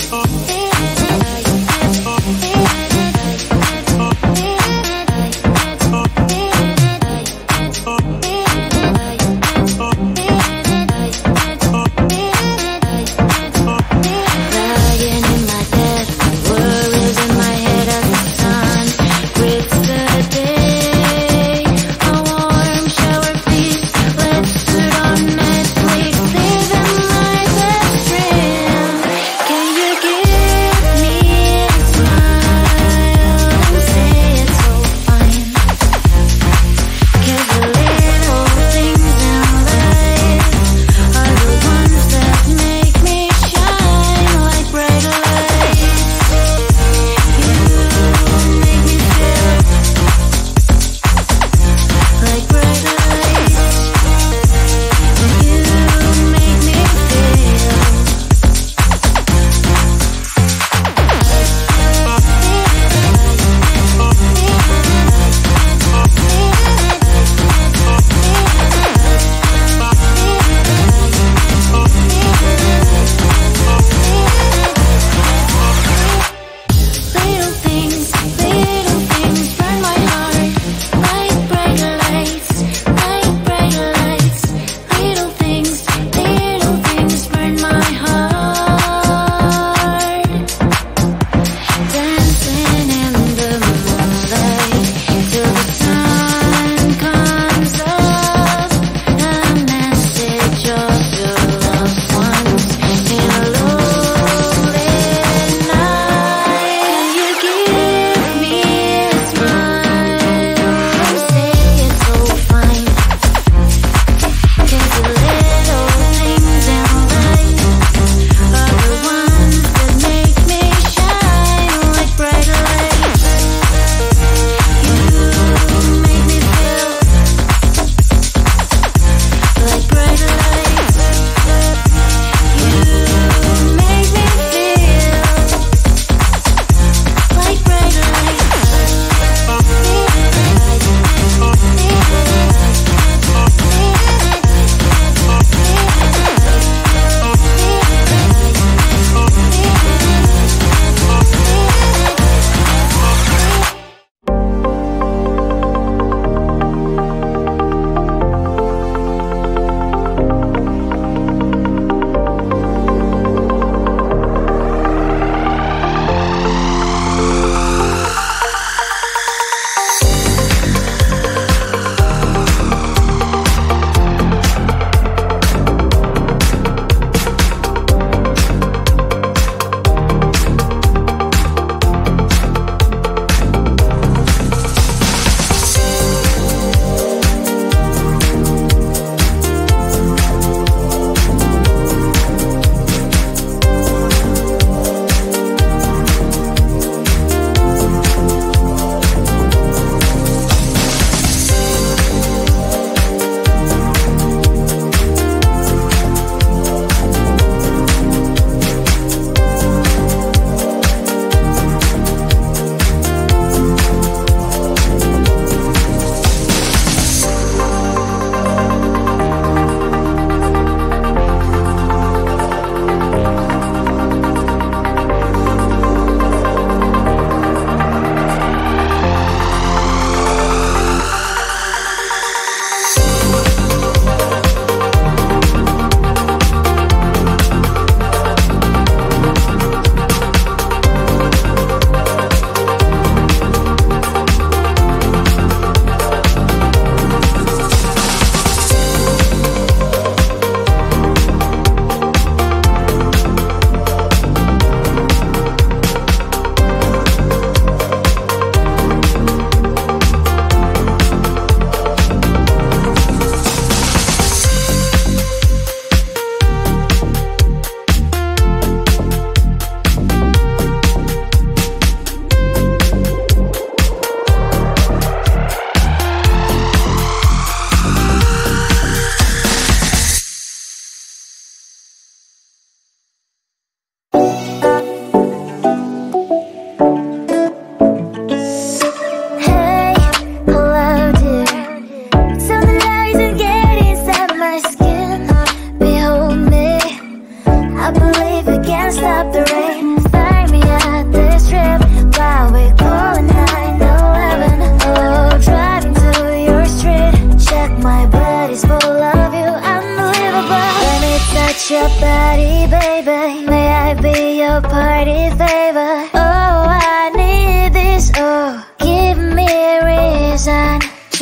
Can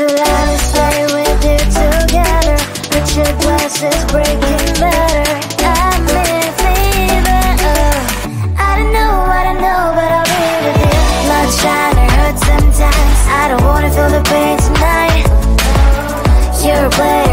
let us day with you together, breaking better. I'm uh, I don't know know, but I really did. Blood hurts sometimes. I don't wanna feel the pain tonight. You're a.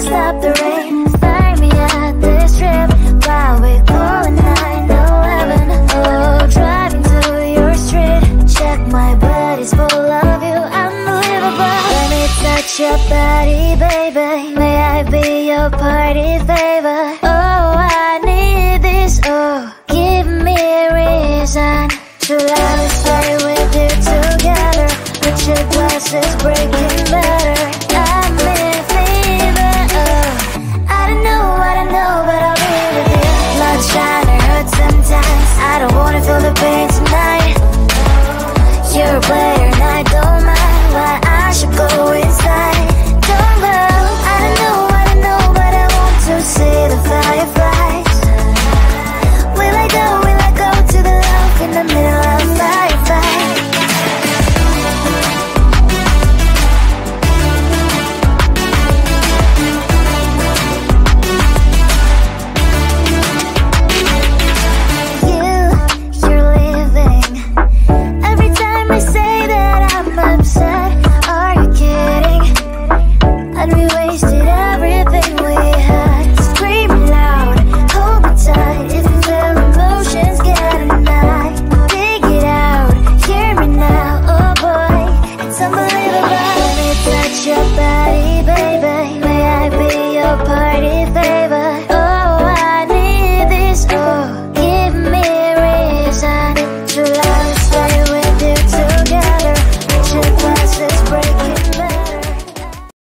stop the rain. Find me at this trip while 911. Oh, driving to your street. Check my body's full of you. Unbelievable. Let me touch your body, baby. May I be your party favor? Oh, I need this. Oh, give me reason to stay with you together. Let your glasses break. away.